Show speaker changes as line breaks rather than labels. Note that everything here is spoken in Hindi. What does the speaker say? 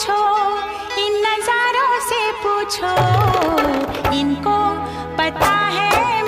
पूछो इन नजारों से पूछो। इनको पता है